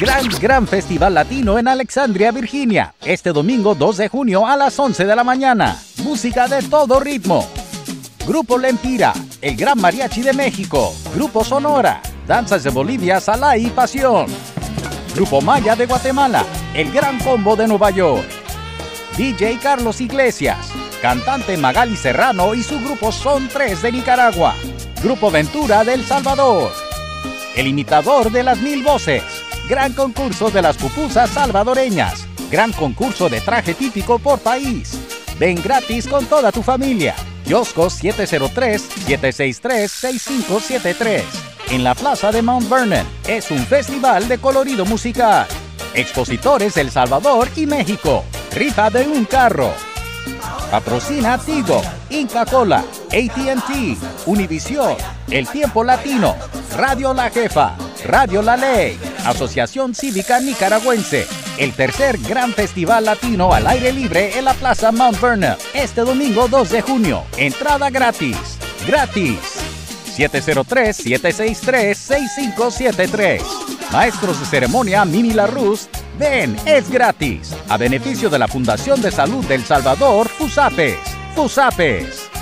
Gran, gran festival latino en Alexandria, Virginia. Este domingo 2 de junio a las 11 de la mañana. Música de todo ritmo. Grupo Lempira, el Gran Mariachi de México. Grupo Sonora, Danzas de Bolivia, Salá y Pasión. Grupo Maya de Guatemala, el Gran Combo de Nueva York. DJ Carlos Iglesias, cantante Magali Serrano y su grupo Son Tres de Nicaragua. Grupo Ventura del Salvador. El imitador de las mil voces. Gran concurso de las pupusas salvadoreñas. Gran concurso de traje típico por país. Ven gratis con toda tu familia. Yosco 703-763-6573. En la plaza de Mount Vernon. Es un festival de colorido musical. Expositores El Salvador y México. Rifa de un carro. Patrocina Tigo, Inca Cola, ATT, Univisión, El Tiempo Latino, Radio La Jefa, Radio La Ley, Asociación Cívica Nicaragüense, el tercer gran festival latino al aire libre en la Plaza Mount Vernon, este domingo 2 de junio. Entrada gratis. Gratis. 703-763-6573. Maestros de ceremonia Mini La Rus, ven, es gratis. A beneficio de la Fundación de Salud del Salvador, FUSAPES. FUSAPES.